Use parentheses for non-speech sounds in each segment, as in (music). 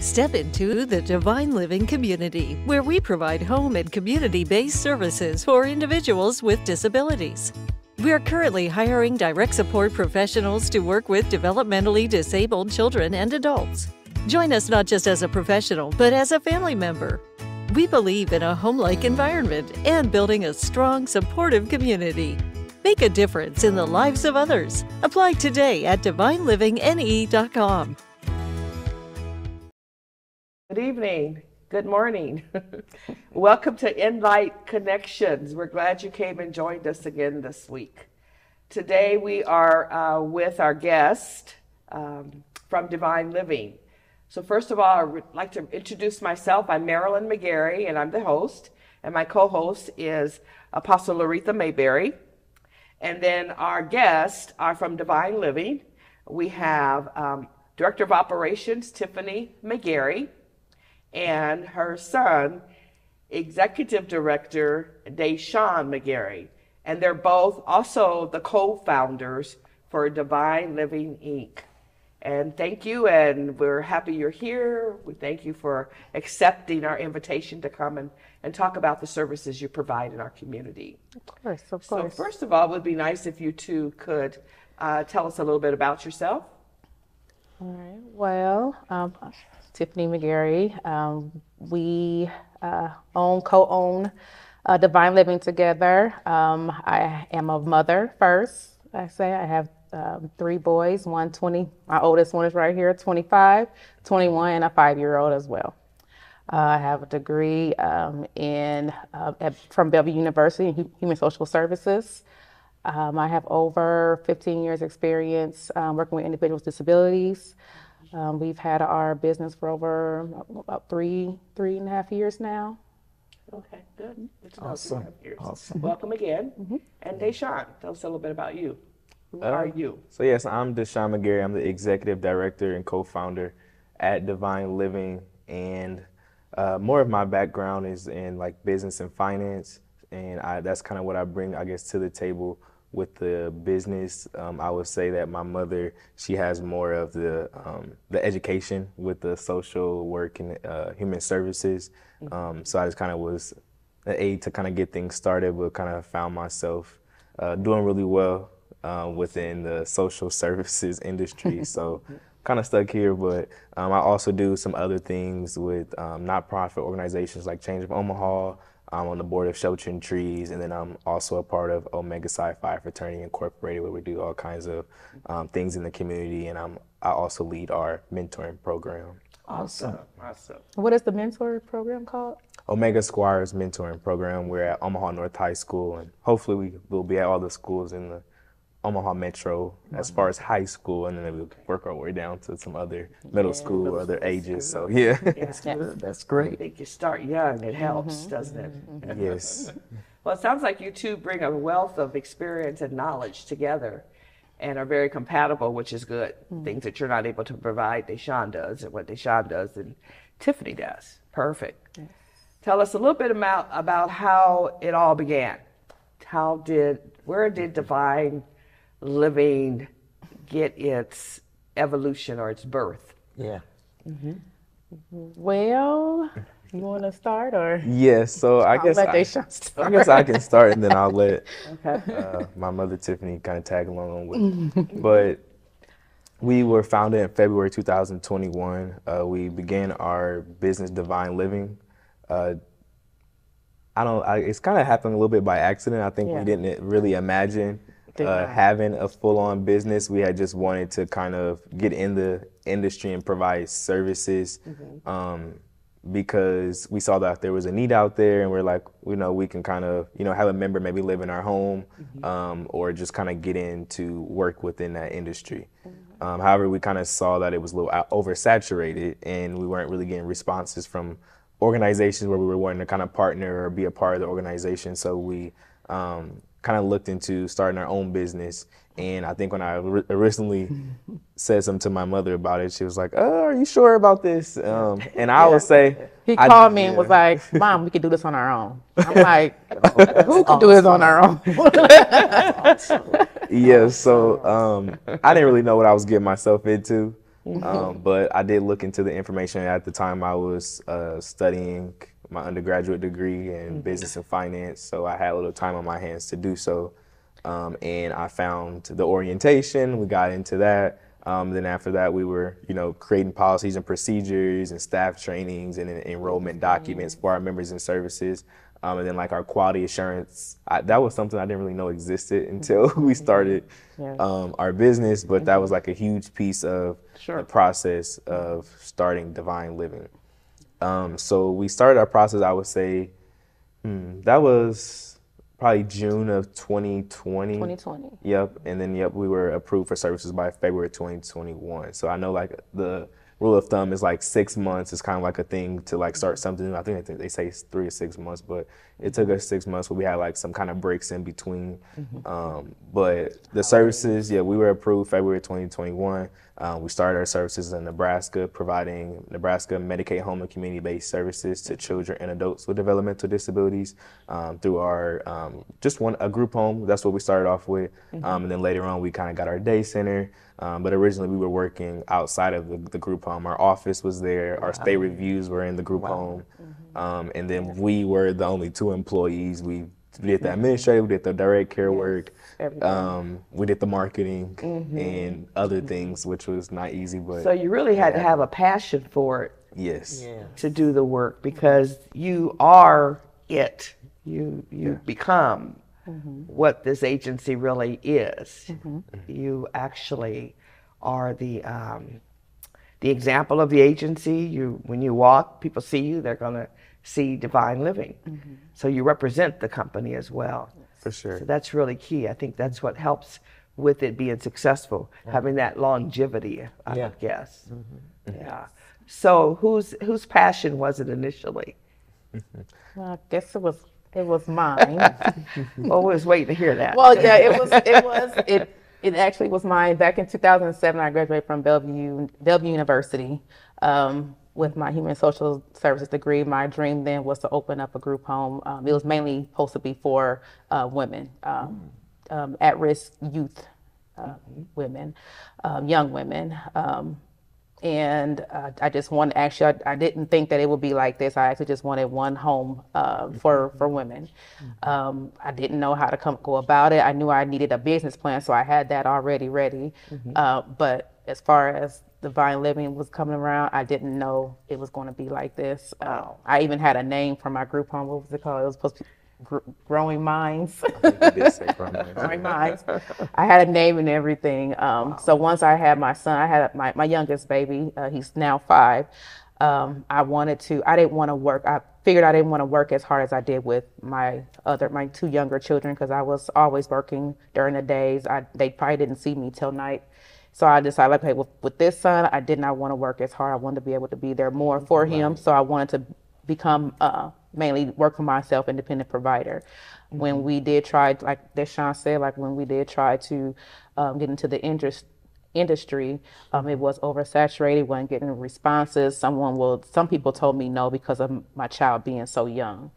Step into the Divine Living community, where we provide home and community based services for individuals with disabilities. We are currently hiring direct support professionals to work with developmentally disabled children and adults. Join us not just as a professional, but as a family member. We believe in a home like environment and building a strong, supportive community. Make a difference in the lives of others. Apply today at divinelivingne.com. Good evening. Good morning. (laughs) Welcome to InLight Connections. We're glad you came and joined us again this week. Today we are uh, with our guest um, from Divine Living. So, first of all, I would like to introduce myself. I'm Marilyn McGarry, and I'm the host. And my co host is Apostle Laretha Mayberry. And then our guests are from Divine Living. We have um, Director of Operations Tiffany McGarry and her son, Executive Director Deshawn McGarry. And they're both also the co founders for Divine Living Inc. And thank you, and we're happy you're here. We thank you for accepting our invitation to come and, and talk about the services you provide in our community. Of course, of course. So, first of all, it would be nice if you two could uh, tell us a little bit about yourself. All right. Well, um, Tiffany McGarry. Um, we uh, own, co-own uh, Divine Living together. Um, I am a mother first. I say I have um, three boys. One 20. My oldest one is right here, 25, 21, and a five-year-old as well. Uh, I have a degree um, in uh, at, from Bellevue University in Human Social Services. Um, I have over 15 years experience um, working with individuals with disabilities. Um, we've had our business for over about three, three and a half years now. Okay, good. Good Awesome. you. Awesome. (laughs) Welcome again. And Deshawn, tell us a little bit about you. Who are you? So yes, I'm Deshawn McGarry. I'm the executive director and co-founder at Divine Living, and uh, more of my background is in like business and finance, and I, that's kind of what I bring, I guess, to the table with the business. Um, I would say that my mother, she has more of the um, the education with the social work and uh, human services. Um, so I just kind of was an aid to kind of get things started, but kind of found myself uh, doing really well uh, within the social (laughs) services industry. (laughs) So kind of stuck here, but um, I also do some other things with um, nonprofit organizations like Change of Omaha. I'm on the board of Sheltering Trees, and then I'm also a part of Omega Psi Phi Fraternity Incorporated, where we do all kinds of um, things in the community. And I'm I also lead our mentoring program. Awesome. Awesome. What is the mentor program called? Omega Squires mentoring program. We're at Omaha North High School, and hopefully we will be at all the schools in the Omaha Metro as far as high school, and then we'll work our way down to some other middle school or other ages. So yeah, Yes. that's (laughs) I great. think you start young, it mm-hmm, helps, mm-hmm, doesn't it? Mm-hmm. (laughs) Yes, Well, it sounds like you two bring a wealth of experience and knowledge together and are very compatible, which is good. Things that you're not able to provide, Deshawn does, and what Deshawn does, and Tiffany does. Perfect. Tell us a little bit about, about how it all began. How did, where did Divine Living get its evolution or its birth? yeah. Well, you want to start or? Yes, so (laughs) I I'll guess let I, start. I guess I can start, and then I'll let (laughs) Okay. uh, my mother Tiffany kind of tag along with. (laughs) but we were founded in February 2021. Uh, we began our business, Divine Living. Uh, I don't. I, it's kind of happened a little bit by accident. I think Yeah. we didn't really imagine Did uh, having a full-on business. We had just wanted to kind of get in the industry and provide services. Um, because we saw that there was a need out there and we're like you know we can kind of you know have a member maybe live in our home um, or just kind of get into work within that industry um, however we kind of saw that it was a little oversaturated and we weren't really getting responses from organizations where we were wanting to kind of partner or be a part of the organization so we um, kind of looked into starting our own business and i think when i ri- originally (laughs) said something to my mother about it she was like oh are you sure about this um, and i would say He I- called me and was like, "Mom, we could do this on our own." I'm (laughs) like, (laughs) "Who could do this on our own?" yeah, so um, I didn't really know what I was getting myself into. Um, but I did look into the information at the time. I was uh, studying my undergraduate degree in business and finance, so I had a little time on my hands to do so. Um, and I found the orientation. We got into that. Um, then after that, we were, you know, creating policies and procedures and staff trainings and en- enrollment documents for our members and services. Um, and then like our quality assurance, I, that was something I didn't really know existed until (laughs) we started Yes. um, our business. But that was like a huge piece of Sure. the process of starting Divine Living. Um, so we started our process. I would say hmm, that was probably June of 2020. 2020. Yep, and then yep, we were approved for services by February 2021. So I know like the rule of thumb is like six months is kind of like a thing to like start something new. I think they they say three or six months, but it took us six months. But we had like some kind of breaks in between. Um, but the services, yeah, we were approved February 2021. Uh, we started our services in Nebraska, providing Nebraska Medicaid home and community-based services to children and adults with developmental disabilities um, through our um, just one a group home. That's what we started off with, um, and then later on we kind of got our day center. Um, but originally we were working outside of the, the group home. Our office was there. Our state reviews were in the group home, um, and then we were the only two employees. We did the administrative, we did the direct care work, um, we did the marketing and other things, which was not easy, but So you really had to have a passion for it yes, to do the work because you are it. You you become what this agency really is. You actually are the um, the example of the agency. You when you walk, people see you. They're gonna see divine living. Mm-hmm. So you represent the company as well. for sure. So that's really key. I think that's what helps with it being successful, mm-hmm. having that longevity. I Yeah. guess. Mm-hmm. Yeah. So whose whose passion was it initially? (laughs) Well, I guess it was it was mine. (laughs) Well, was waiting to hear that. well, yeah, it was it was it it actually was mine. Back in 2007, I graduated from Bellevue Bellevue University um, with my human social services degree. My dream then was to open up a group home. Um, it was mainly supposed to be for uh, women, um, um, at-risk youth uh, women, um, young women. Um, and uh, I just wanted actually I, I didn't think that it would be like this. I actually just wanted one home uh, for for women. Um, I didn't know how to come go about it. I knew I needed a business plan, so I had that already ready. Uh, but as far as Divine Living was coming around, I didn't know it was going to be like this. Uh, I even had a name for my group home. What was it called? It was supposed to be Gr- Growing Minds. We did say from (laughs) there. Growing Minds. I had a name and everything. Um, So once I had my son, I had my, my youngest baby. Uh, he's now five. Um, I wanted to. I didn't want to work. I figured I didn't want to work as hard as I did with my other my two younger children because I was always working during the days. I they probably didn't see me till night. So I decided, okay, with, with this son, I did not want to work as hard. I wanted to be able to be there more for him. So I wanted to become uh, mainly work for myself, independent provider. When we did try, like Deshaun said, like when we did try to um, get into the interest industry, um, it was oversaturated, wasn't getting responses. Someone will, some people told me no because of my child being so young.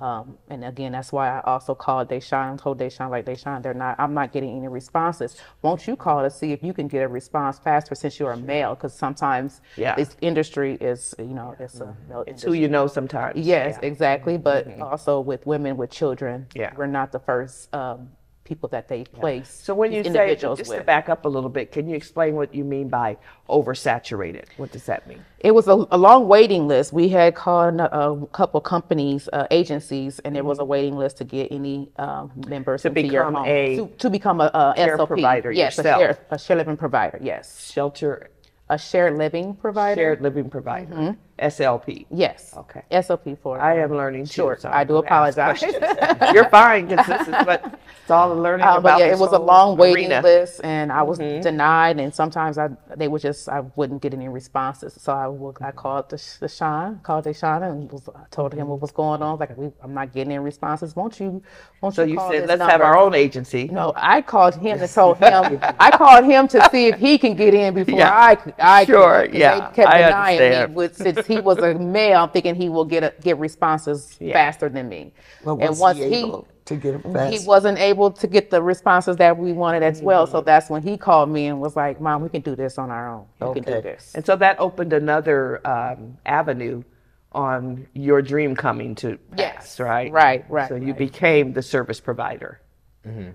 Um, and again, that's why I also called Deshaun, told Deshaun, like Deshaun, they're not, I'm not getting any responses. Won't you call to see if you can get a response faster since you're a male? Because sometimes Yeah. this industry is, you know, it's a male it's who you know sometimes. Yes, Yeah. exactly. But also with women with children, Yeah. we're not the first um, people that they place. So when you say, just with. to back up a little bit, can you explain what you mean by oversaturated? What does that mean? It was a, a long waiting list. We had called a, a couple companies, uh, agencies, and there was a waiting list to get any um, members To become home. a to, to become a, a care SLP. provider yes, yourself. a shared, a shared living provider. Yes, Shelter a shared living provider. Shared Living Provider, SLP. Yes. Okay. SLP for. I am learning too. So I do apologize. (laughs) You're fine because this is what it's all learning Um, about. but yeah, it was a long waiting arena. list, and I was denied. And sometimes I they would just I wouldn't get any responses. So I would, I called the, the Sean, called Deshaun, and was, I told him what was going on. Like we, I'm not getting any responses. Won't you? Won't So you, So you said, let's have our own agency. No, I called him and told (laughs) him. I called him to see if he can get in before Yeah. I could. I could, Sure, 'cause yeah, They kept I denying understand. me with, he was a male. I'm thinking he will get a, get responses Yeah. faster than me. Well, and was once he he able to get it he wasn't able to get the responses that we wanted as well. So that's when he called me and was like, "Mom, we can do this on our own. We can do this." And so that opened another um, avenue on your dream coming to pass, Yes. right? Right, right, So you right. became the service provider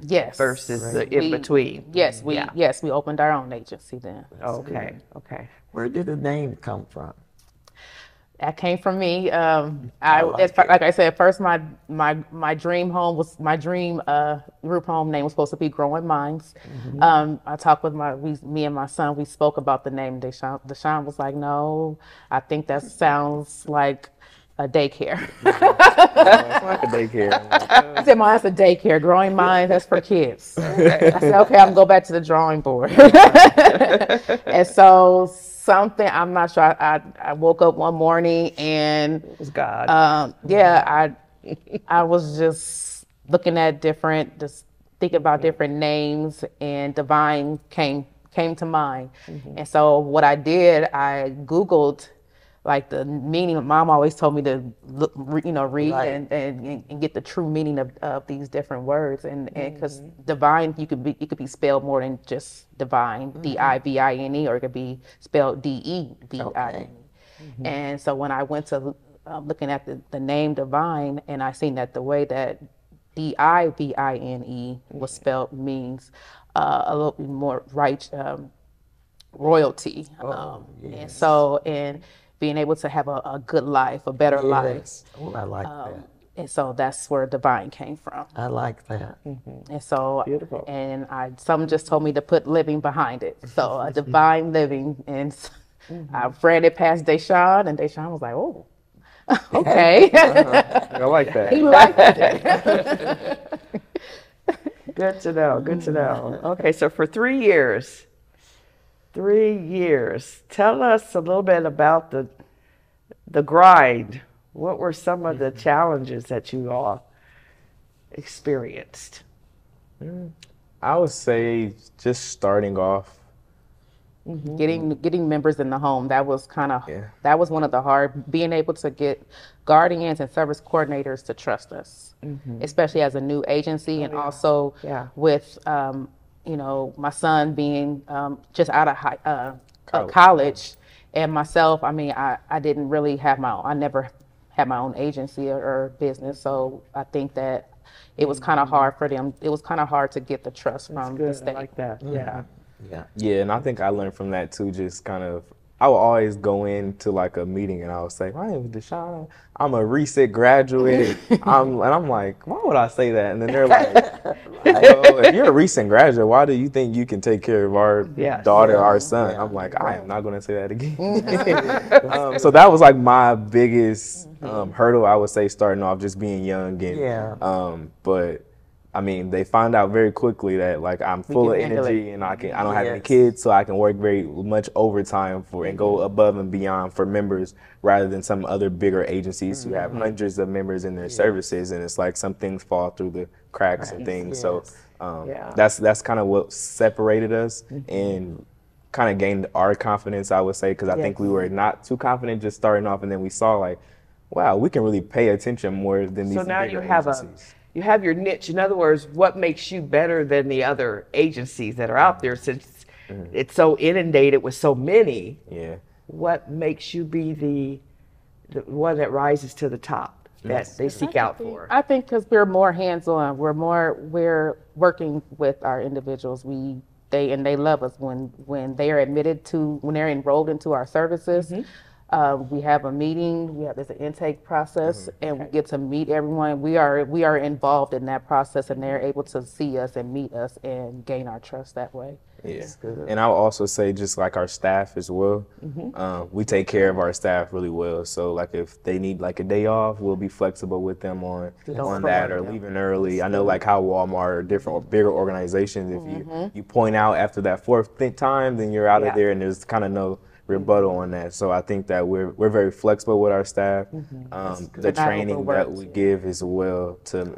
Yes. versus the in between. Yes, we Yeah. yes we opened our own agency then. Okay. Okay. Where did the name come from? That came from me. Um, I, like at fir- it. like I said, first my my my dream home was my dream uh, group home name was supposed to be Growing Minds. Um, I talked with my we, me and my son. We spoke about the name. Deshaun, Deshaun was like, "No, I think that sounds like a daycare." Like a daycare. (laughs) I said, "Mom, that's a daycare. Growing Minds, that's for kids." (laughs) I said, "Okay, I'm gonna go back to the drawing board." (laughs) and so something I'm not sure. I, I, I woke up one morning and It was God. um, yeah, I I was just looking at different, just thinking about different names, and divine came came to mind. And so what I did, I googled like the meaning. Mom always told me to look, you know, read Right. and, and and get the true meaning of, of these different words. And because divine, you could be it could be spelled more than just divine, D I V I N E, or it could be spelled D E V I N E. And so when I went to uh, looking at the, the name Divine, and I seen that the way that D I V I N E was spelled means uh, a little bit more right um, royalty. um, And so and being able to have a, a good life, a better life. Oh, I like Um, that. and so that's where divine came from. I like that. Mm-hmm. And so, Beautiful. and I, some just told me to put living behind it. So uh, a (laughs) divine living. And mm-hmm. I ran it past Deshawn and Deshawn was like, oh, (laughs) okay. (laughs) I like that. he liked it. Good to know. Good to know. Okay, so for three years, three years. Tell us a little bit about the the grind. What were some of the mm-hmm. challenges that you all experienced? Mm. I would say just starting off. Mm-hmm. getting getting members in the home that was kind of Yeah. that was one of the hard being able to get guardians and service coordinators to trust us mm-hmm. especially as a new agency and oh, also Yeah. with um, you know my son being um, just out of high, uh, college. College. college and myself i mean I, I didn't really have my own i never had my own agency or, or business so i think that it was kind of hard for them it was kind of hard to get the trust from the Good. I state like that. Yeah. Yeah. Yeah, and I think I learned from that too. Just kind of, I would always go into like a meeting and I would say, "My name is Deshaun. I'm a recent graduate." I'm, and I'm like, "Why would I say that?" And then they're like, (laughs) well, "If you're a recent graduate, why do you think you can take care of our Yes. daughter, our son?" I'm like, "I am not going to say that again." (laughs) (laughs) um, so that was like my biggest um, hurdle. I would say starting off, just being young and Yeah. um, but I mean, they find out very quickly that like I'm full of energy and I can I don't have any kids, so I can work very much overtime for and go mm-hmm. above and beyond for members rather than some other bigger agencies who have mm-hmm. hundreds of members in their services, and it's like some things fall through the cracks and things. So um, Yeah. that's that's kind of what separated us mm-hmm. and kind of gained our confidence. I would say because I think we were not too confident just starting off, and then we saw like. Wow, we can really pay attention more than these So now you have a agencies. You have your niche. In other words, what makes you better than the other agencies that are out there since mm-hmm. it's so inundated with so many? Yeah. What makes you be the the one that rises to the top that they seek out for? I think because we're more hands-on, we're more we're working with our individuals. We they and they love us when when they are admitted to when they're enrolled into our services. Mm-hmm. Uh, we have a meeting. We have there's an intake process, and we get to meet everyone. We are we are involved in that process, and they're able to see us and meet us and gain our trust that way. Yeah. And I'll also say just like our staff as well. Um, we take care of our staff really well. So like if they need like a day off, we'll be flexible with them on on that or leaving early. I know like how Walmart or different bigger organizations, if you you point out after that fourth th- time, then you're out Yeah. of there and there's kind of no rebuttal on that. So I think that we're we're very flexible with our staff. Um, the Not training that we give as well to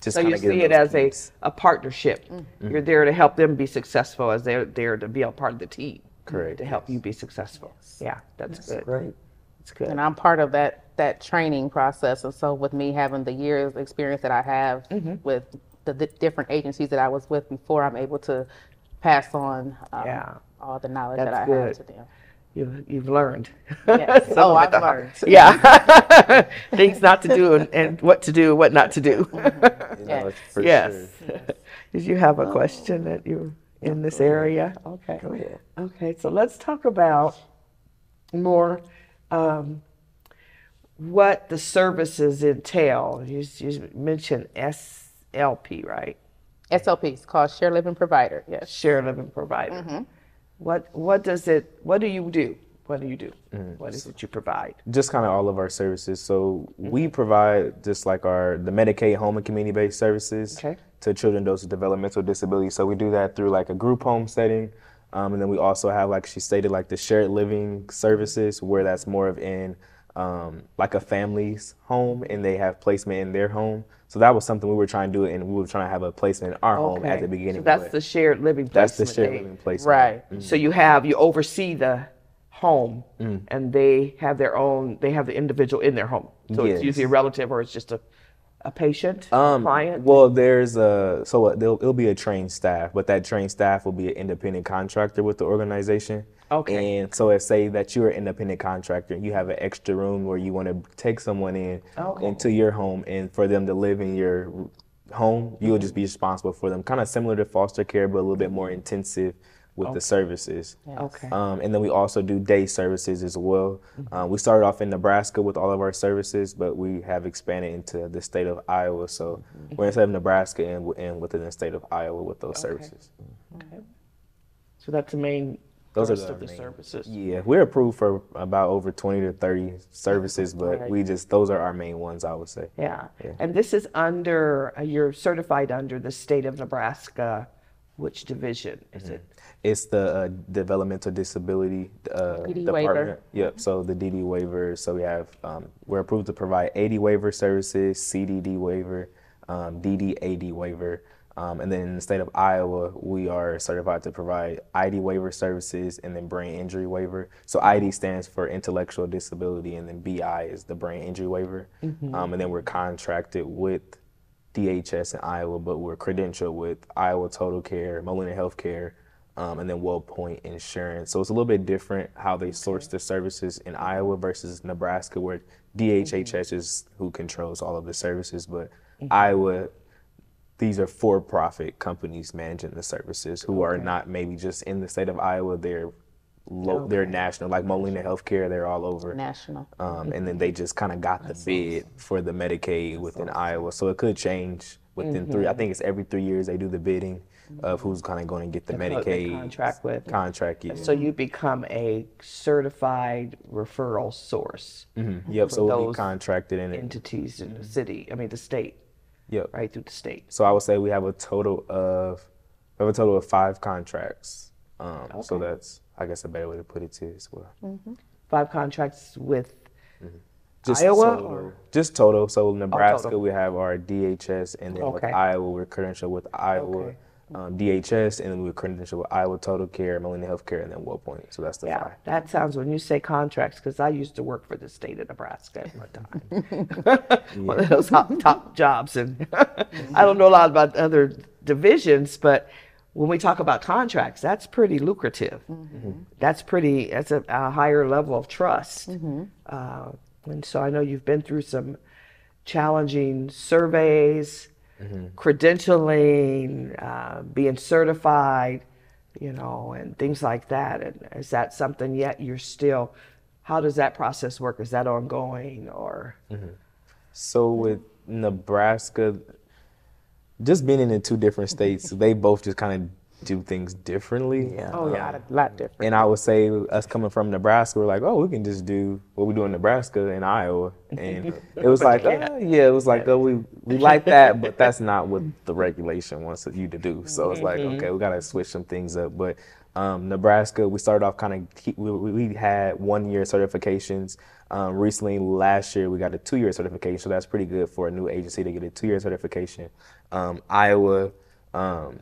just So kind you of see it as a, keys. a partnership. You're there to help them be successful as they're there to be a part of the team. Correct, To help you be successful. Yeah, that's, good. Great. That's good. And I'm part of that that training process. And so, with me having the years of experience that I have Mm-hmm. with the, the different agencies that I was with before, I'm able to pass on um, Yeah. all the knowledge That's that I good. have to them. You've, you've learned. Yes. (laughs) Oh, I've the learned. (laughs) Yeah. (laughs) Things not to do and, and what to do, what not to do. You know, Yes. yes. sure. Did you have a question that you in this area? Okay. Go ahead. Okay, so let's talk about more um, what the services entail. You, you mentioned SLP, right? SLP is called Share Living Provider. Yes. Share living provider. What what does it? What do you do? What do you do? What is it you provide? just kind of all of our services. So we provide just like our the Medicaid home and community based services Okay. to children those with developmental disabilities. So we do that through like a group home setting, um, and then we also have like she stated like the shared living services where that's more of in um, like a family's home and they have placement in their home. So that was something we were trying to do, and we were trying to have a placement in our home at the beginning. So that's the shared living that's the shared living placement. Right. So you have you oversee the home, Mm. and they have their own. They have the individual in their home. So it's usually a relative or it's just a a patient, Um, client. Well, there's a so there'll, it'll be a trained staff, but that trained staff will be an independent contractor with the organization. Okay. And so if say that you're an independent contractor, and you have an extra room where you want to take someone in Okay. into your home, and for them to live in your home, you'll just be responsible for them. Kind of similar to foster care, but a little bit more intensive with the services. Okay. Um, and then we also do day services as well. Uh, we started off in Nebraska with all of our services, but we have expanded into the state of Iowa. So we're inside of Nebraska and, and within the state of Iowa with those services. Okay. So that's the main Those are the of the main- services. Yeah, we're approved for about over 20 to 30 services, but Right. we just, those are our main ones, I would say. Yeah. And this is under, uh, you're certified under the state of Nebraska. Which division is it? It's the uh, developmental disability uh, DD department. waiver. Yep. So the DD waiver. So we have um, we're approved to provide AD waiver services, CDD waiver, um, DDAD waiver, um, and then in the state of Iowa, we are certified to provide ID waiver services and then brain injury waiver. So ID stands for intellectual disability, and then BI is the brain injury waiver. Um, and then we're contracted with DHS in Iowa, but we're credentialed with Iowa Total Care, Molina Healthcare, um, and then WellPoint Insurance. So it's a little bit different how they source the services in Iowa versus Nebraska, where DHHS is who controls all of the services, but Iowa, these are for-profit companies managing the services who are not maybe just in the state of Iowa. They're lo- they're national, like Molina Healthcare. They're all over. National. Um, and then they just kind of got the bid for the Medicaid within Iowa. So it could change within three. I think it's every three years they do the bidding of who's kind of going to get the Medicaid contract with. Contract, yeah. So you become a certified referral source yep. So we'll be contracted in it. entities in the city. I mean, the state, Yep. right through the state. So I would say we have a total of we have a total of five contracts. Um, So that's I guess a better way to put it too as well. Five contracts with Just Iowa total, or- just total. So Nebraska, total. we have our DHS, and then with Iowa, we're credentialed with Iowa Okay. um, DHS, and then we're credentialed with Iowa Total Care, Molina Healthcare, and then WellPoint. So that's the Yeah, five. that sounds when you say contracts, because I used to work for the state of Nebraska at one time. (laughs) (laughs) one of those top, top jobs, and (laughs) I don't know a lot about other divisions, but when we talk about contracts, that's pretty lucrative. That's pretty. That's a, a higher level of trust. Uh, and so I know you've been through some challenging surveys, credentialing, uh, being certified, you know, and things like that. And is that something yet you're still? How does that process work? Is that ongoing or? So with Nebraska, just being in the two different states, they both just kind of do things differently. Yeah. Oh, yeah, a lot different. And I would say us coming from Nebraska, we're like, oh, we can just do what we do in Nebraska and Iowa. And (laughs) it was like, oh, yeah, it was like, oh, we, we (laughs) like that, but that's not what the regulation wants you to do. So it's like, okay, we got to switch some things up. But um, Nebraska, we started off kind of, we, we had one year certifications. Um, recently, last year, we got a two year certification. So that's pretty good for a new agency to get a two year certification. Um, Iowa, um,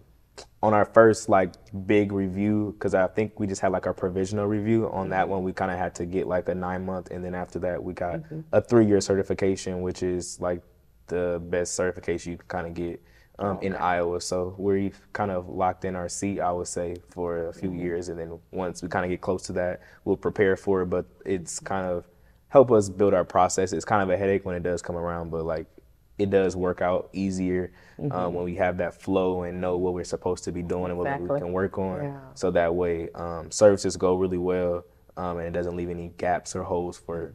on our first like big review, because I think we just had like our provisional review. On that mm-hmm. one, we kind of had to get like a nine month, and then after that, we got mm-hmm. a three year certification, which is like the best certification you can kind of get um, in Iowa. So we've kind of locked in our seat, I would say, for a few mm-hmm. years, and then once we kind of get close to that, we'll prepare for it. But it's kind of help us build our process. It's kind of a headache when it does come around, but like it does work out easier um, when we have that flow and know what we're supposed to be doing and what we can work on. Yeah. So that way, um, services go really well, um, and it doesn't leave any gaps or holes for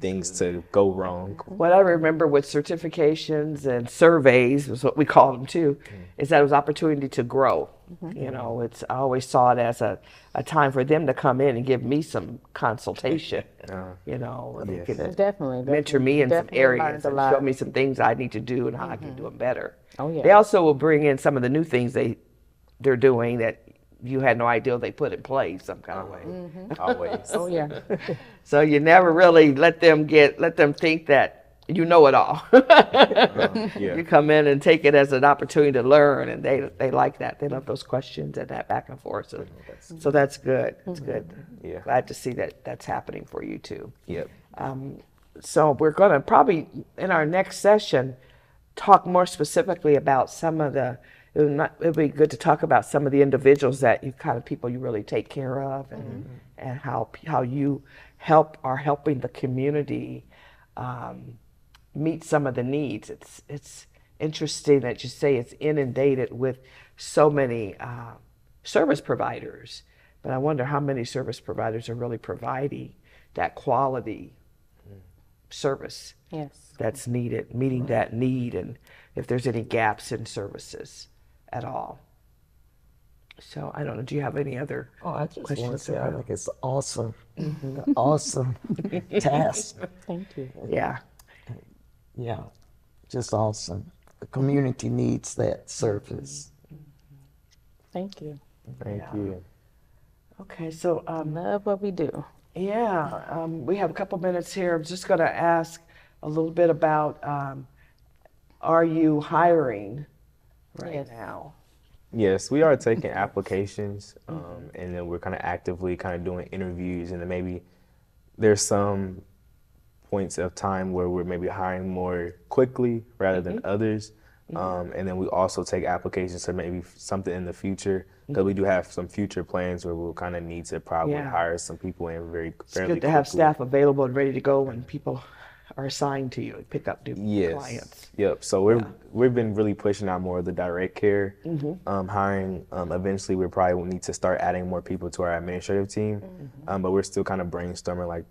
things to go wrong. Mm-hmm. What I remember with certifications and surveys is what we call them too, mm-hmm. is that it was opportunity to grow. You know, it's I always saw it as a, a time for them to come in and give me some consultation. (laughs) Uh, you know, where they yes. could Definitely. mentor me in some areas and show me some things I need to do and how I can do them better. Oh, yeah. They also will bring in some of the new things they they're doing that you had no idea they put in place some kind of way. Oh. Mm-hmm. (laughs) Always. Oh yeah. (laughs) So you never really let them get let them think that you know it all. (laughs) Uh-huh. yeah. You come in and take it as an opportunity to learn, and they they like that. They love those questions and that back and forth. So, mm-hmm. so that's good. That's mm-hmm. good. Yeah. Glad to see that that's happening for you too. Yep. Um, so we're going to probably in our next session talk more specifically about some of the. It would, not, it would be good to talk about some of the individuals that you kind of people you really take care of, and and how how you help are helping the community um, meet some of the needs. It's it's interesting that you say it's inundated with so many uh, service providers, but I wonder how many service providers are really providing that quality service yes. that's needed, meeting that need, and if there's any gaps in services at all. So I don't know. Do you have any other? Oh, I just want to Questions say I think it's awesome, An awesome (laughs) task. Thank you. Yeah. Yeah, just awesome. The community needs that service. Thank you. Thank you. Okay. So um, Love what we do. Yeah, um, we have a couple minutes here. I'm just going to ask a little bit about um, are you hiring right Yes. now? Yes, we are taking (laughs) applications, um, and then we're kind of actively kind of doing interviews, and then maybe there's some points of time where we're maybe hiring more quickly rather than others, um, and then we also take applications for maybe something in the future because we do have some future plans where we'll kind of need to probably Yeah. hire some people in very It's fairly good to have staff available and ready to go when people are assigned to you and pick up new Yes. clients. Yep. So we're we've been really pushing out more of the direct care Mm-hmm. um, hiring. Um, eventually, we probably will need to start adding more people to our administrative team, Mm-hmm. um, but we're still kind of brainstorming like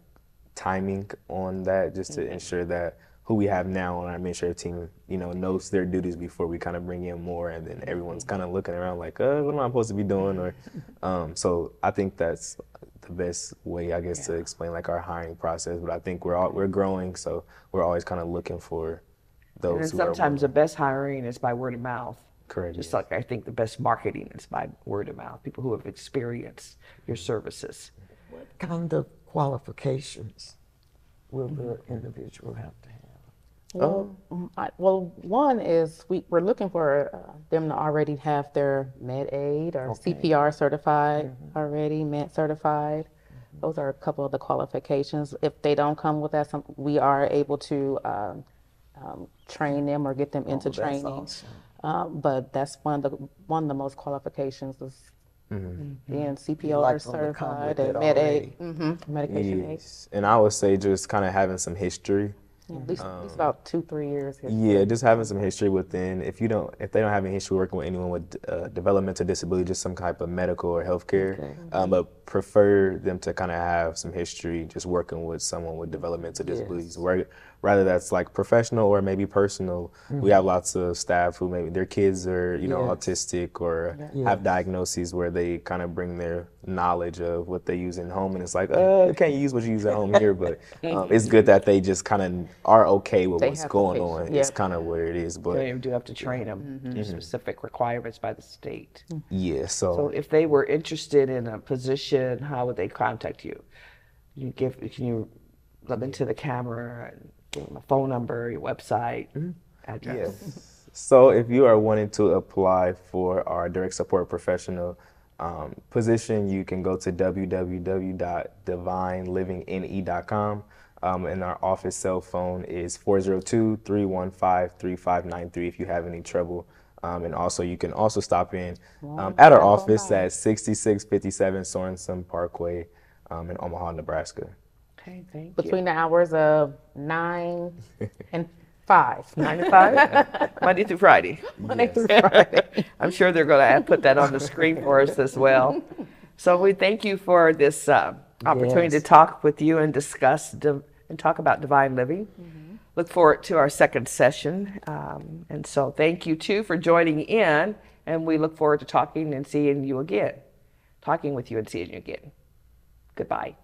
timing on that, just to Mm-hmm. ensure that who we have now on our administrative team, you know, knows their duties before we kind of bring in more, and then everyone's kind of looking around like, uh, what am I supposed to be doing? Or, (laughs) um, so I think that's the best way, I guess, to explain like our hiring process. But I think we're all, we're growing, so we're always kind of looking for those. And then who are sometimes the best hiring is by word of mouth. Correct, Just yes. like I think the best marketing is by word of mouth. People who have experienced your services. What kind of qualifications will the individual have to have? Well, mm, I, well, one is we, we're looking for uh, them to already have their med aid or CPR certified already, med certified. Those are a couple of the qualifications. If they don't come with that, some, we are able to um, um, train them or get them into Oh, that's training. awesome. Um, but that's one of the one of the most qualifications is being CPR like them to come certified and med aid, hmm medication aid. And I would say just kind of having some history. At least, at least about two, three years. here. Yeah, just having some history within. If you don't, if they don't have any history working with anyone with uh, developmental disability, just some type of medical or healthcare, um, but prefer them to kind of have some history just working with someone with developmental disabilities. Where, rather that's like professional or maybe personal. We have lots of staff who maybe their kids are you know Yes. autistic or have diagnoses where they kind of bring their knowledge of what they use in home, and it's like, uh, can't use what you use at home here, but (laughs) um, it's good that they just kind of are okay with They what's going on. yeah. It's kind of where it is, but. You do have to train them. There's specific requirements by the state. Yeah, So so, if they were interested in a position, how would they contact you? You give, can you look into the camera and give them a phone number, your website, address? yes. So, if you are wanting to apply for our direct support professional um, position, you can go to www.divinelivingne.com. Um, and our office cell phone is 402 315 3593 if you have any trouble. Um, and also, you can also stop in um, at our office at 6657 Sorensen Parkway um, in Omaha, Nebraska. Okay, thank you. Between the hours of nine (laughs) and five. Nine to five, (laughs) Monday through Friday. Monday through Friday. (laughs) I'm sure they're going to put that on the screen for us as well. So we thank you for this uh, opportunity to talk with you and discuss div- and talk about divine living. Look forward to our second session. Um, and so thank you too for joining in. And we look forward to talking and seeing you again, talking with you and seeing you again. Goodbye.